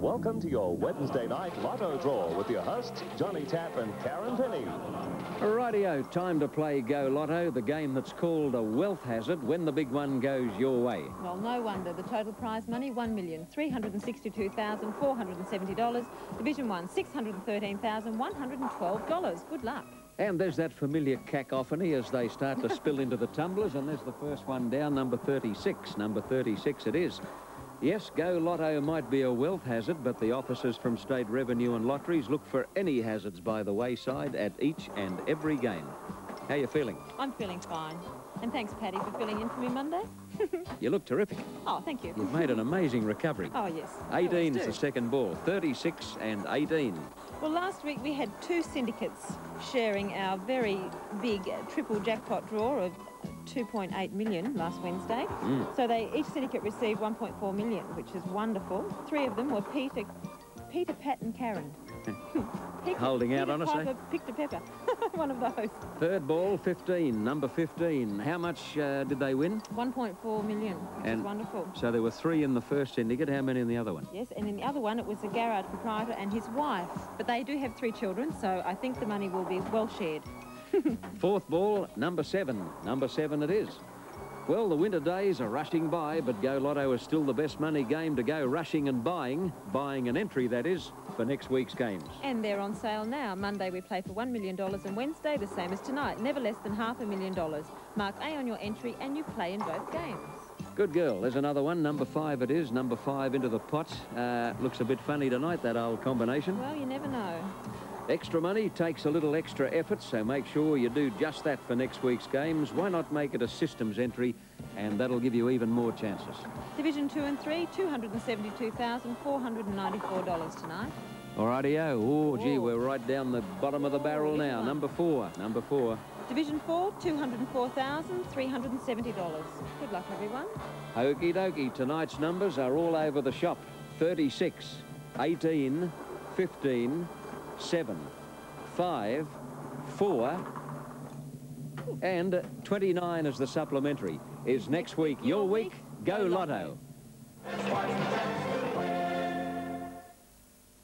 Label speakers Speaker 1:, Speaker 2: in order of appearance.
Speaker 1: welcome to your Wednesday night lotto draw with your hosts, Johnny Tapp and Karen Pini.
Speaker 2: Radio, time to play Go Lotto, the game that's called a wealth hazard when the big one goes your way.
Speaker 3: Well, no wonder. The total prize money, $1,362,470. Division 1, $613,112. Good luck.
Speaker 2: And there's that familiar cacophony as they start to spill into the tumblers, and there's the first one down, number 36. Number 36 it is. Yes, Go Lotto might be a wealth hazard, but the officers from State Revenue and Lotteries look for any hazards by the wayside at each and every game. How you feeling?
Speaker 3: I'm feeling fine. And thanks, Paddy, for filling in for me Monday.
Speaker 2: you look terrific.
Speaker 3: Oh, thank you.
Speaker 2: You've made an amazing recovery.
Speaker 3: Oh, yes.
Speaker 2: 18 is the second ball. 36 and 18.
Speaker 3: Well, last week we had two syndicates sharing our very big triple jackpot draw of 2.8 million last Wednesday. Mm. So they each syndicate received 1.4 million, which is wonderful. Three of them were Peter, Peter, Pat and Karen.
Speaker 2: Holding out on us,
Speaker 3: eh? Picked a pepper. One of those.
Speaker 2: Third ball, 15, number 15. How much uh, did they win?
Speaker 3: 1.4 million, which and is wonderful.
Speaker 2: So there were three in the first syndicate. How many in the other one?
Speaker 3: Yes, and in the other one, it was the garage proprietor and his wife. But they do have three children, so I think the money will be well shared.
Speaker 2: Fourth ball, number seven. Number seven it is. Well, the winter days are rushing by, but Go Lotto is still the best money game to go rushing and buying. Buying an entry, that is, for next week's games.
Speaker 3: And they're on sale now. Monday we play for $1 million and Wednesday the same as tonight. Never less than half a million dollars. Mark A on your entry and you play in both games.
Speaker 2: Good girl. There's another one. Number five it is. Number five into the pot. Uh, looks a bit funny tonight, that old combination.
Speaker 3: Well, you never know.
Speaker 2: Extra money takes a little extra effort, so make sure you do just that for next week's games. Why not make it a systems entry, and that'll give you even more chances.
Speaker 3: Division 2 and 3, $272,494 tonight.
Speaker 2: Alrighty-o. Oh, gee, we're right down the bottom of the barrel now. Number four. Number four.
Speaker 3: Division 4, $204,370. Good luck, everyone.
Speaker 2: Okie dokie. Tonight's numbers are all over the shop. 36, 18, 15, seven, five, four, and 29 as the supplementary. Is next week your week? Go Lotto.